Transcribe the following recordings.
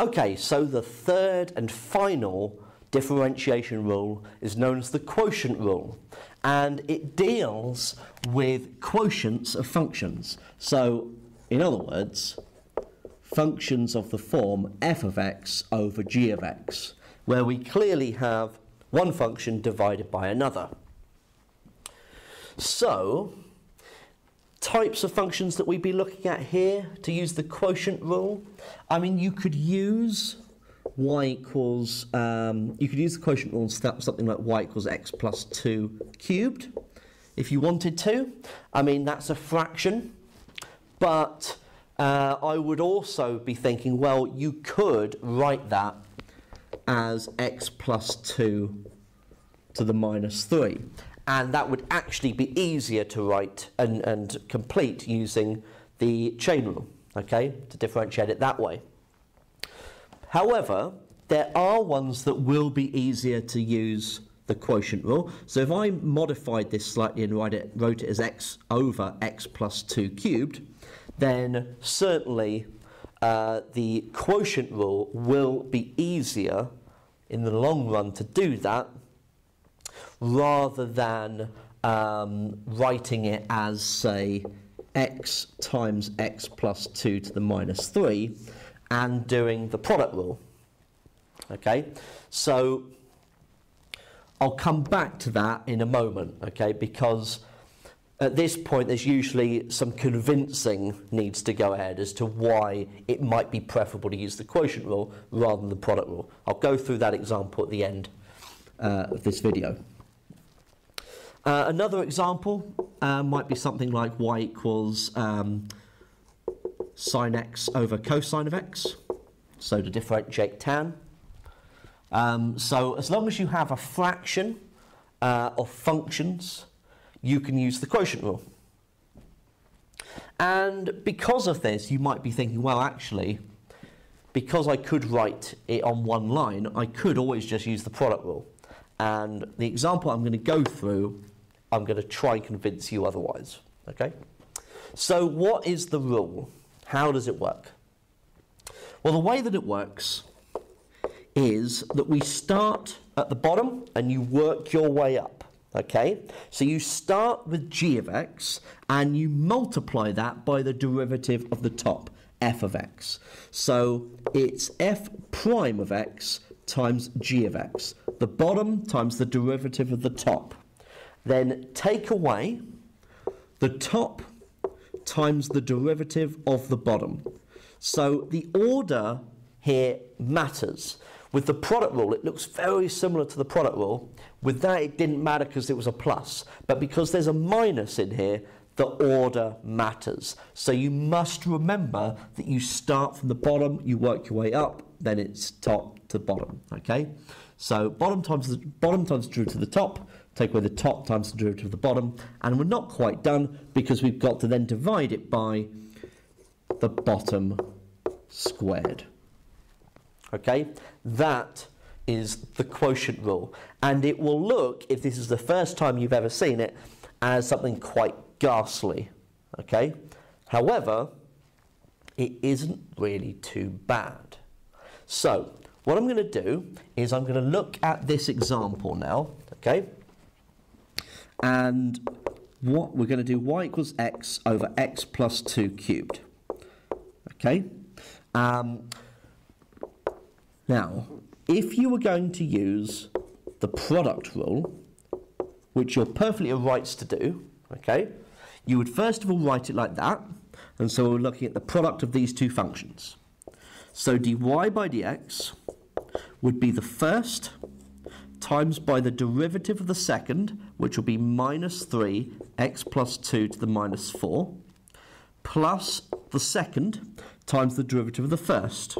Okay, so the third and final differentiation rule is known as the quotient rule and it deals with quotients of functions. So, in other words, functions of the form f of x over g of x, where we clearly have one function divided by another. So, types of functions that we'd be looking at here to use the quotient rule, I mean, you could use y equals, um, you could use the quotient rule and something like y equals x plus 2 cubed if you wanted to. I mean, that's a fraction, but uh, I would also be thinking, well, you could write that as x plus 2 to the minus 3. And that would actually be easier to write and, and complete using the chain rule, okay, to differentiate it that way. However, there are ones that will be easier to use the quotient rule. So if I modified this slightly and write it, wrote it as x over x plus 2 cubed, then certainly uh, the quotient rule will be easier in the long run to do that rather than um, writing it as, say, x times x plus 2 to the minus 3 and doing the product rule. Okay, so I'll come back to that in a moment, okay, because at this point there's usually some convincing needs to go ahead as to why it might be preferable to use the quotient rule rather than the product rule. I'll go through that example at the end of this video. Uh, another example uh, might be something like y equals um, sine x over cosine of x, so to differentiate tan. Um, so as long as you have a fraction uh, of functions, you can use the quotient rule. And because of this, you might be thinking, well, actually, because I could write it on one line, I could always just use the product rule. And the example I'm going to go through, I'm going to try and convince you otherwise. Okay? So what is the rule? How does it work? Well, the way that it works is that we start at the bottom and you work your way up. Okay, so you start with g of x and you multiply that by the derivative of the top, f of x. So it's f prime of x times g of x. The bottom times the derivative of the top. Then take away the top times the derivative of the bottom. So the order here matters. With the product rule, it looks very similar to the product rule. With that, it didn't matter because it was a plus. But because there's a minus in here, the order matters. So you must remember that you start from the bottom, you work your way up, then it's top to bottom, okay? So bottom times the bottom times the derivative to the top, take away the top times the derivative of the bottom, and we're not quite done because we've got to then divide it by the bottom squared. Okay, that is the quotient rule. And it will look, if this is the first time you've ever seen it, as something quite ghastly. Okay? However, it isn't really too bad. So, what I'm going to do is I'm going to look at this example now, okay? And what we're going to do y equals x over x plus 2 cubed. Okay? Um, now, if you were going to use the product rule, which you're perfectly right to do, okay, you would first of all write it like that. And so we're looking at the product of these two functions. So dy by dx would be the first times by the derivative of the second, which will be minus 3 x plus 2 to the minus 4, plus the second times the derivative of the first.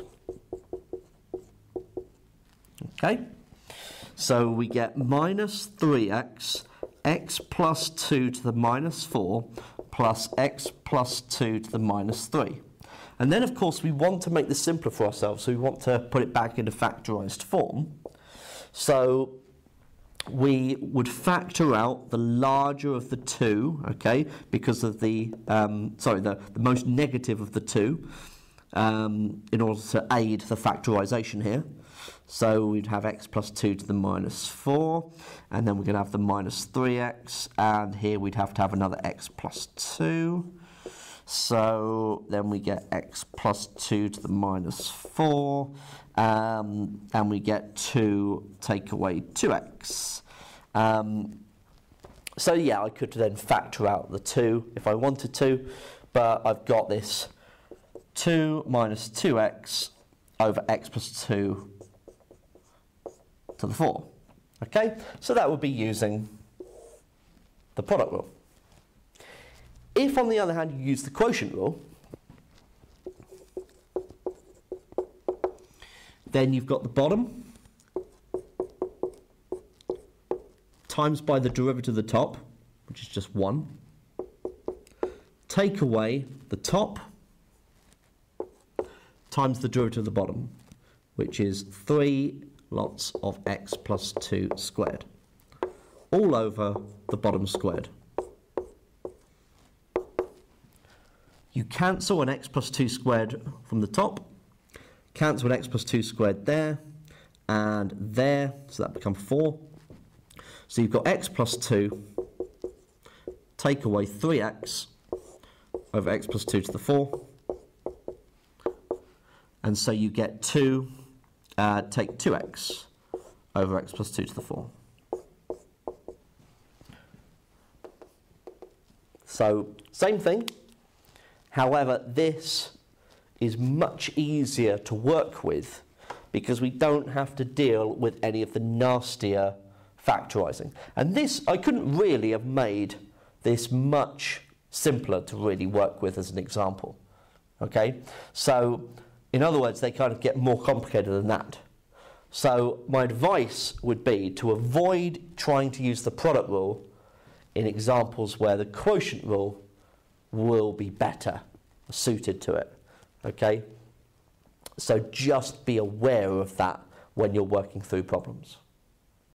Okay? So we get minus 3x, x plus 2 to the minus 4, plus x plus 2 to the minus 3. And then, of course, we want to make this simpler for ourselves, so we want to put it back into factorised form. So we would factor out the larger of the two, okay, because of the, um, sorry, the, the most negative of the two. um, in order to aid the factorisation here. So we'd have x plus 2 to the minus 4, and then we're going to have the minus 3x, and here we'd have to have another x plus 2. So then we get x plus 2 to the minus 4, um, and we get 2 take away 2x. Um, so yeah, I could then factor out the 2 if I wanted to, but I've got this 2 minus 2x over x plus 2 to the 4. Okay, so that would be using the product rule. If, on the other hand, you use the quotient rule, then you've got the bottom times by the derivative of the top, which is just 1. Take away the top times the derivative of the bottom, which is 3 lots of x plus 2 squared, all over the bottom squared. You cancel an x plus 2 squared from the top, cancel an x plus 2 squared there, and there, so that becomes 4. So you've got x plus 2, take away 3x over x plus 2 to the 4, and so you get 2, uh, take 2x over x plus 2 to the 4. So, same thing, However, this is much easier to work with because we don't have to deal with any of the nastier factorising. And this, I couldn't really have made this much simpler to really work with as an example. Okay? So, in other words, they kind of get more complicated than that. So, my advice would be to avoid trying to use the product rule in examples where the quotient rule will be better suited to it. Okay? So just be aware of that when you're working through problems.